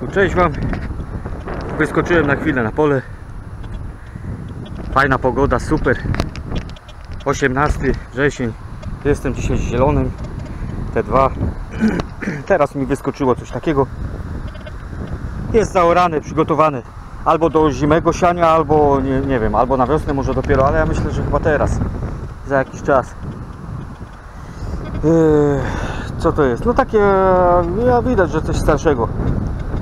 Tu cześć Wam. Wyskoczyłem na chwilę na pole. Fajna pogoda, super. 18 wrzesień. Jestem dzisiaj zielonym. Te dwa. Teraz mi wyskoczyło coś takiego. Jest zaorane, przygotowane. Albo do zimego siania, albo nie, nie wiem, albo na wiosnę może dopiero, ale ja myślę, że chyba teraz. Za jakiś czas. Co to jest? No takie, ja widać, że coś starszego.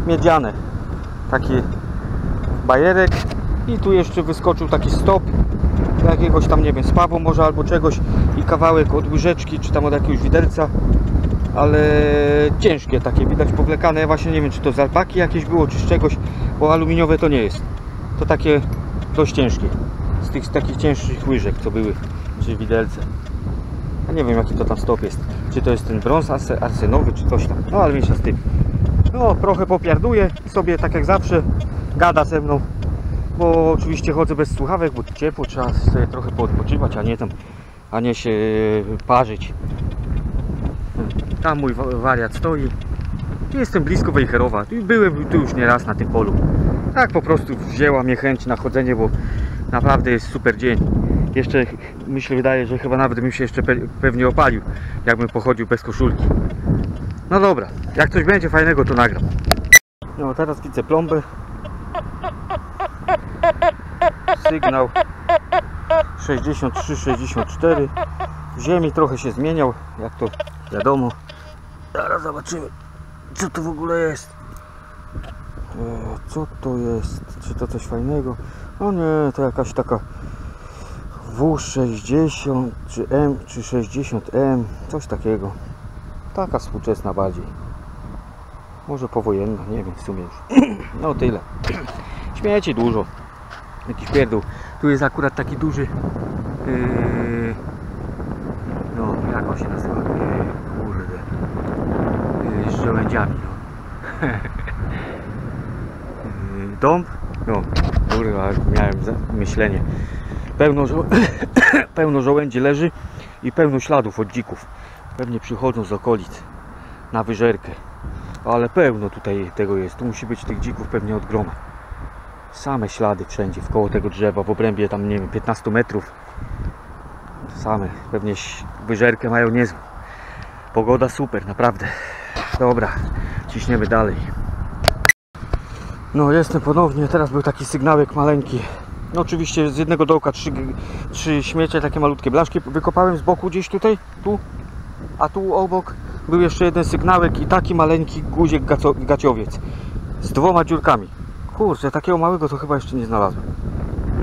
Miedziane. Taki bajerek. I tu jeszcze wyskoczył taki stop. Jakiegoś tam, nie wiem, spawu może albo czegoś. I kawałek od łyżeczki, czy tam od jakiegoś widelca. Ale ciężkie takie, widać powlekane. Ja właśnie nie wiem, czy to z alpaki jakieś było, czy z czegoś. Bo aluminiowe to nie jest. To takie dość ciężkie. Z tych z takich cięższych łyżek, co były. Czy widelce. Ja nie wiem jaki to tam stop jest. Czy to jest ten brąz arse- arsenowy, czy coś tam. No ale mniejsza z tym. No trochę popiarduje sobie tak jak zawsze. Gada ze mną. Bo oczywiście chodzę bez słuchawek, bo ciepło, trzeba sobie trochę poodpoczywać, a nie tam, a nie się parzyć. Tam mój wa- wariat stoi. Jestem blisko Wejherowa. Byłem tu już nieraz na tym polu. Tak po prostu wzięła mnie chęć na chodzenie, bo naprawdę jest super dzień. Jeszcze myślę, wydaje, że chyba nawet bym się jeszcze pe pewnie opalił, jakbym pochodził bez koszulki. No dobra, jak coś będzie fajnego, to nagram. No teraz widzę plombę. Sygnał 63-64. W ziemi trochę się zmieniał, jak to wiadomo. Zaraz zobaczymy, co to w ogóle jest. E, Co to jest? Czy to coś fajnego? No nie, to jakaś taka W60 czy M czy 60M, coś takiego. Taka współczesna bardziej. Może powojenna, nie wiem w sumie już. No tyle. Śmieci dużo. Jakiś pierdół. Tu jest akurat taki duży. Yy, no, jak on się nazywa? Yy, kurde. Yy, z żołędziami. No. Yy, Dąb? No, kurwa, miałem myślenie. Pełno, żo pełno żołędzi leży i pełno śladów od dzików. Pewnie przychodzą z okolic na wyżerkę. Ale pełno tutaj tego jest. Tu musi być tych dzików pewnie od groma. Same ślady wszędzie, wkoło tego drzewa, w obrębie tam, nie wiem, 15 metrów. Same, pewnie wyżerkę mają niezłą. Pogoda super, naprawdę. Dobra, ciśniemy dalej. No jestem ponownie, teraz był taki sygnałek maleńki. No oczywiście z jednego dołka trzy, trzy śmiecie, takie malutkie blaszki wykopałem z boku gdzieś tutaj, tu, a tu obok był jeszcze jeden sygnałek i taki maleńki guziek gaco, gaciowiec z dwoma dziurkami. Kurczę, takiego małego to chyba jeszcze nie znalazłem.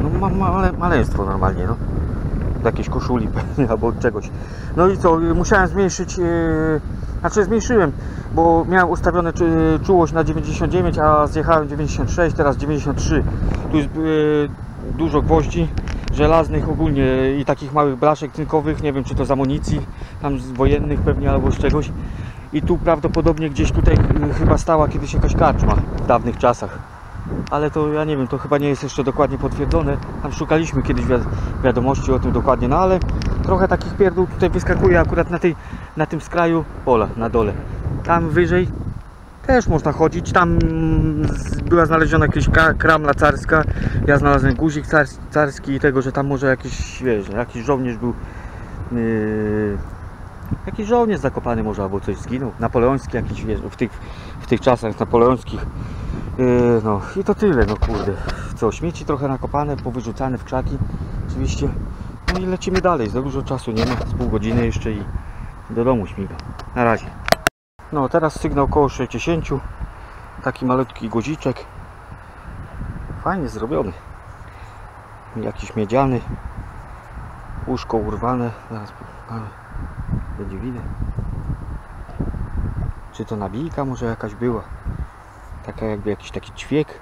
No ma, male, maleństwo normalnie, no. Jakiejś koszuli pewnie albo czegoś. No i co, musiałem zmniejszyć, yy, znaczy zmniejszyłem, bo miałem ustawione czułość na 99, a zjechałem 96, teraz 93. Tu jest yy, dużo gwoździ żelaznych ogólnie i takich małych blaszek tynkowych, nie wiem czy to z amunicji, tam z wojennych pewnie albo z czegoś. I tu prawdopodobnie gdzieś tutaj yy, chyba stała kiedyś jakaś karczma w dawnych czasach. Ale to ja nie wiem, to chyba nie jest jeszcze dokładnie potwierdzone. Tam szukaliśmy kiedyś wiad wiadomości o tym dokładnie, no ale trochę takich pierdół tutaj wyskakuje akurat na, tej, na tym skraju pola, na dole. Tam wyżej też można chodzić. Tam była znaleziona jakaś ka- kramla carska. Ja znalazłem guzik cars- carski i tego, że tam może jakiś, wiesz, jakiś żołnierz był. Yy, jakiś żołnierz zakopany może albo coś zginął. Napoleoński jakiś, wiesz, w tych, w tych czasach napoleońskich. Yy, no i to tyle, no kurde. Co, śmieci trochę nakopane, powyrzucane w krzaki. Oczywiście. No i lecimy dalej. Za dużo czasu nie ma. Z pół godziny jeszcze i do domu śmiga. Na razie. No teraz sygnał koło 60. Taki malutki guziczek. Fajnie zrobiony. Jakiś miedziany. Łóżko urwane. Zaraz będzie widać. Czy to nabijka może jakaś była? Taka jakby jakiś taki ćwiek,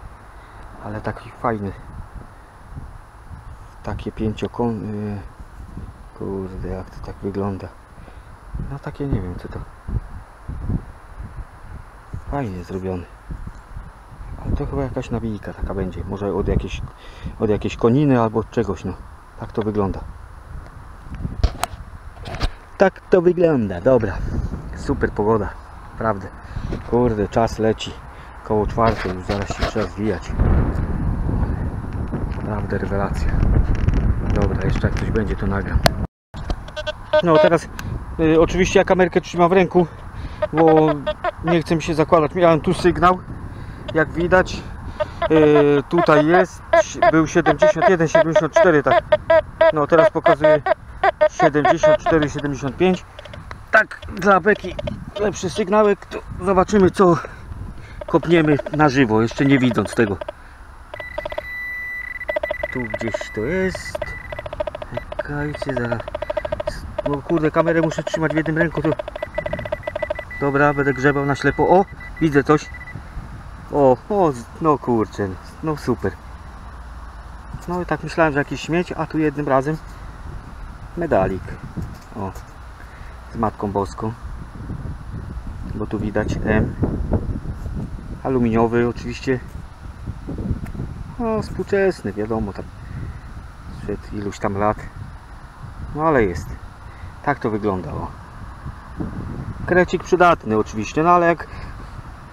ale taki fajny. Takie pięciokon... Yy, kurde, jak to tak wygląda. No takie nie wiem co to. Fajnie zrobiony. Ale to chyba jakaś nabijka taka będzie. Może od jakiejś, od jakiejś koniny albo od czegoś, no. Tak to wygląda. Tak to wygląda, dobra. Super pogoda, naprawdę. Kurde, czas leci. Koło czwartej, już zaraz się trzeba zwijać. Naprawdę rewelacja. Dobra, jeszcze jak coś będzie, to nagram. No teraz y, oczywiście ja kamerkę trzymam w ręku, bo nie chcę mi się zakładać. Miałem tu sygnał, jak widać. Y, tutaj jest, był 71, 74, tak. No teraz pokazuję 74, 75. Tak, dla beki lepszy sygnałek, to zobaczymy co kopniemy na żywo, jeszcze nie widząc tego. Tu gdzieś to jest. Czekajcie, zaraz. No kurde, kamerę muszę trzymać w jednym ręku. To... Dobra, będę grzebał na ślepo. O, widzę coś. O, o, no kurczę, no super. No i tak myślałem, że jakiś śmieć, a tu jednym razem medalik. O, z Matką Boską. Bo tu widać M. Aluminiowy oczywiście. No, współczesny, wiadomo, tam sprzed iluś tam lat. No ale jest. Tak to wygląda. Krecik przydatny oczywiście, no ale jak,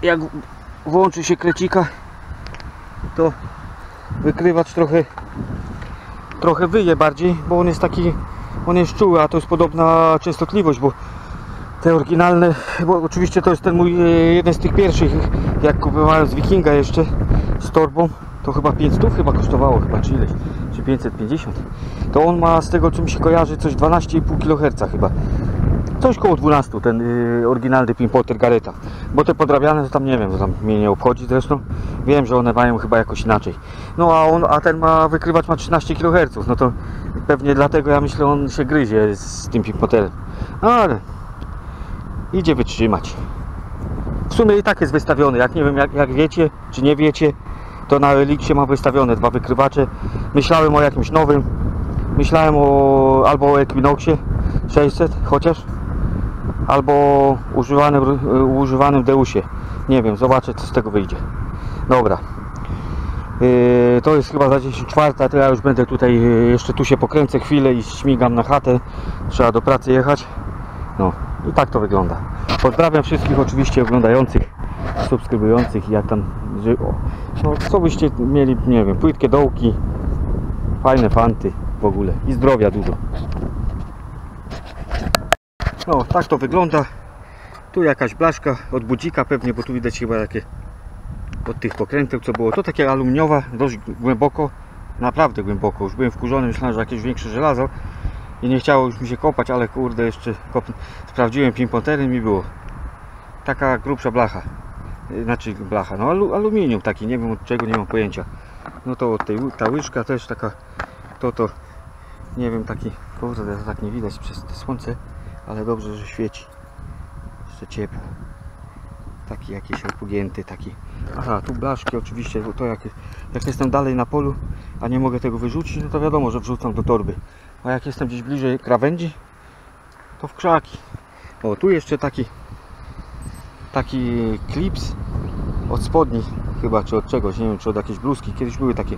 jak włączy się krecika, to wykrywacz trochę trochę wyje bardziej, bo on jest taki, on jest czuły, a to jest podobna częstotliwość, bo te oryginalne, bo oczywiście to jest ten mój, e, jeden z tych pierwszych, jak kupowałem z Wikinga jeszcze, z torbą, to chyba 500 chyba kosztowało, chyba czy ileś, czy 550. To on ma z tego mi się kojarzy coś 12,5 kHz chyba. Coś koło 12 ten y, oryginalny Pimpotter Gareta. Bo te podrabiane to tam nie wiem, to tam mnie nie obchodzi zresztą. Wiem, że one mają chyba jakoś inaczej. No a on, a ten ma wykrywacz ma 13 kHz. No to pewnie dlatego ja myślę on się gryzie z tym Pimpotterem. No ale idzie wytrzymać. W sumie i tak jest wystawiony. Jak nie wiem jak, jak wiecie, czy nie wiecie, to na Elixie ma wystawione dwa wykrywacze. Myślałem o jakimś nowym. Myślałem o albo o Equinoxie 600 chociaż albo używanym, y, używanym Deusie. Nie wiem, zobaczę co z tego wyjdzie. Dobra. Yy, to jest chyba za 10 czwarta, to ja już będę tutaj, yy, jeszcze tu się pokręcę chwilę i śmigam na chatę. Trzeba do pracy jechać. No i tak to wygląda. Pozdrawiam wszystkich oczywiście oglądających, subskrybujących jak tam, o, no co byście mieli, nie wiem, płytkie dołki, fajne fanty w ogóle i zdrowia dużo. No, tak to wygląda. Tu jakaś blaszka od budzika pewnie, bo tu widać chyba takie od tych pokręteł co było. To takie aluminiowe, dość głęboko, naprawdę głęboko. Już byłem wkurzony, myślałem, że jakieś większe żelazo i nie chciało już mi się kopać, ale kurde jeszcze kop... sprawdziłem pimponterem i było. Taka grubsza blacha. Yy, Znaczy blacha, no alu, aluminium taki, nie wiem od czego, nie mam pojęcia. No to tej, ta łyżka też taka, to to, nie wiem, taki, kurde, tak nie widać przez to słońce, ale dobrze, że świeci. Jeszcze ciepło. Taki jakiś opugięty, taki. Aha, tu blaszki oczywiście, bo to jak, jak jestem dalej na polu, a nie mogę tego wyrzucić, no to wiadomo, że wrzucam do torby. A jak jestem gdzieś bliżej krawędzi, to w krzaki. O, tu jeszcze taki taki klips od spodni chyba, czy od czegoś, nie wiem, czy od jakiejś bluzki. Kiedyś były takie,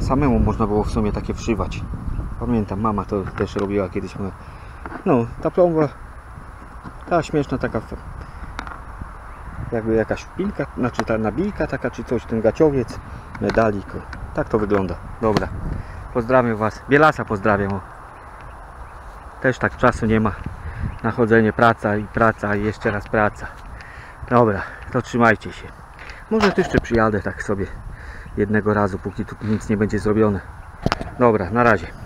samemu można było w sumie takie wszywać. Pamiętam, mama to też robiła kiedyś. No, ta plomba, ta śmieszna taka, jakby jakaś wpinka, znaczy ta nabijka taka, czy coś, ten gaciowiec, medalik. Tak to wygląda. Dobra, pozdrawiam Was. Bielasa pozdrawiam. O. Też tak czasu nie ma na chodzenie, praca i praca i jeszcze raz praca. Dobra, to trzymajcie się. Może też jeszcze przyjadę tak sobie jednego razu, póki tu nic nie będzie zrobione. Dobra, na razie.